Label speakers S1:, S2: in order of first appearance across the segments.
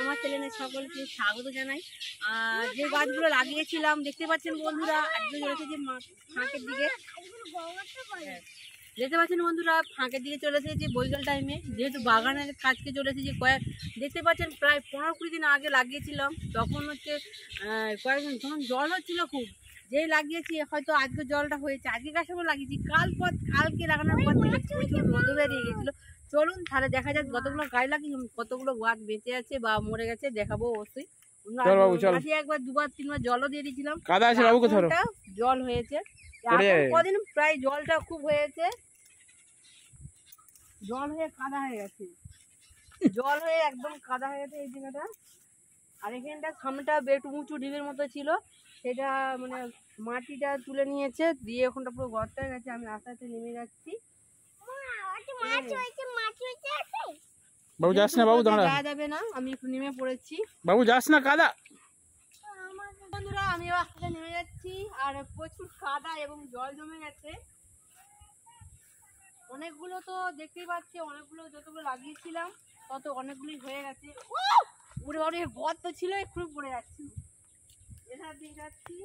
S1: আমার চ্যানেলে সকলকে স্বাগত জানাই। আর যে গাছগুলো লাগিয়েছিলাম, দেখতে পাচ্ছেন বন্ধুরা একদম যে ফাঁকের দিকে। দেখতে পাচ্ছেন বন্ধুরা, ফাঁকের দিকে চলে এসেছে বৈকাল টাইমে যেহেতু বাগানের কাজকে চলে এসেছে কয়েক দেখতে পাচ্ছেন প্রায় পনেরো কুড়ি দিন আগে লাগিয়েছিলাম। তখন হচ্ছে কয়েকজন তখন জল হচ্ছিল খুব। যেই লাগিয়েছি হয়তো আজকে জলটা হয়েছে। আজকে গাছগুলো লাগিয়েছি? কাল পর কালকে লাগানোর পর থেকে প্রচুর রোদ বেরিয়ে গেছিল। চলুন তাহলে দেখা যাক কতগুলো গাছ লাগিয়ে কতগুলো গাছ বেঁচে আছে বা মরে গেছে দেখাবো অবশ্যই।
S2: চল বাবু, চল।
S1: মাঝে একবার দুবার তিনবার জলও দিয়ে দিয়েছিলাম।
S2: কাদা আছে বাবুকে ধরো
S1: এখনটা জল হয়েছে।
S2: পড়ে
S1: এখন
S2: যাবে।
S1: কদিন প্রায় জলটা খুব হয়েছে। জল হয়ে কাদা হয়ে গেছে। জল হয়ে একদম কাদা হয়ে গেছে এই জায়গাটা। আর এখানটা সামনেটা একটু উঁচু ডিবের মতো ছিল। সেটা মানে মাটিটা তুলে নিয়েছে দিয়ে ওখানটা পুরো গর্ত হয়ে গেছে। আমি আস্তে আস্তে নেমে যাচ্ছি।
S2: বাবু যাস না বাবু দাঁড়া।
S1: যাওয়া যাবে না আমি একটু নেমে পড়েছি।
S2: বাবু যাস না কাদা।
S1: বন্ধুরা আমি আস্তে নেমে যাচ্ছি আর প্রচুর কাদা এবং জল জমে গেছে। অনেকগুলো তো দেখতেই পাচ্ছি অনেকগুলো যতগুলো লাগিয়েছিলাম তত অনেকগুলোই হয়ে গেছে। উড়ে উড়ে গর্ত ছিল এক্ষুনি পড়ে যাচ্ছি এটা দিয়ে যাচ্ছি।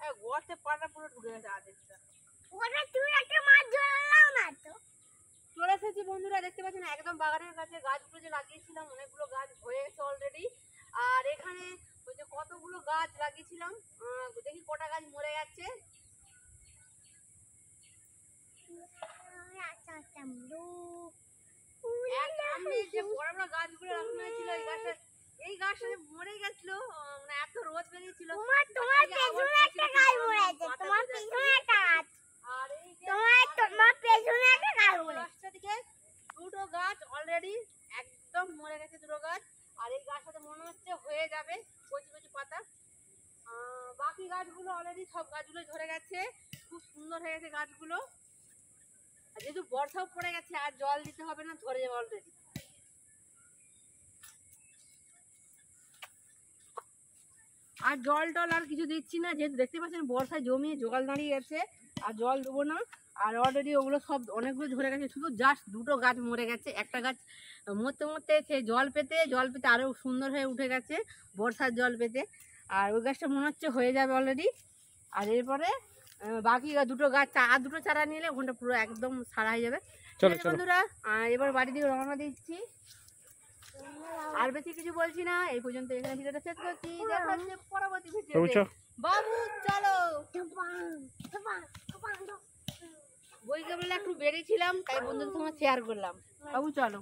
S1: এই গর্তে পাটা পুরো ঢুকে গেছে আদেরটা চলে এসেছি বন্ধুরা দেখতে পাচ্ছেন একদম বাগানের কাছে গাছগুলো যে লাগিয়েছিলাম অনেকগুলো গাছ হয়ে গেছে অলরেডি আর এখানে ওই যে কতগুলো গাছ লাগিয়েছিলাম দেখি কটা গাছ মরে গেছে। যে বড় বড় গাছগুলো লাগানো হয়েছিল এই গাছটা এই গাছটা মরে গেছিল মানে এত রোদ বেরিয়েছিল। আর এই যে গাছটা দিকে দুটো গাছ অলরেডি একদম মরে গেছে দুটো গাছ। আর এই গাছটাতে মনে হচ্ছে হয়ে যাবে কচি কচি পাতা। বাকি গাছগুলো অলরেডি সব গাছগুলো ধরে গেছে। খুব সুন্দর হয়ে গেছে গাছগুলো। আর যেহেতু বর্ষাও পড়ে গেছে আর জল দিতে হবে না ধরে যাবে অলরেডি আর জল টল আর কিছু দিচ্ছি না যেহেতু দেখতে পাচ্ছেন বর্ষায় জমিয়ে জোগাল দাঁড়িয়ে গেছে আর জল দেবো না। আর অলরেডি ওগুলো সব অনেকগুলো ধরে গেছে শুধু জাস্ট দুটো গাছ মরে গেছে। একটা গাছ মরতে মরতে সে জল পেতে জল পেতে আরও সুন্দর হয়ে উঠে গেছে বর্ষার জল পেতে। আর ওই গাছটা মনে হচ্ছে হয়ে যাবে অলরেডি আর এরপরে বাকি দুটো গাছ আর দুটো চারা নিলে ওখানটা পুরো একদম সারা হয়ে যাবে। বন্ধুরা এবার বাড়ি দিয়ে রওনা দিচ্ছি। আর বেশি কিছু বলছি না এই পর্যন্ত এখানে ভিডিওটা শেষ করছি। দেখা হচ্ছে পরবর্তী
S2: বাবু
S1: ভিডিওতে বাবু চলো। বইকে বলে একটু বেরিয়েছিলাম তাই বন্ধুদের সঙ্গে শেয়ার করলাম। বাবু চলো।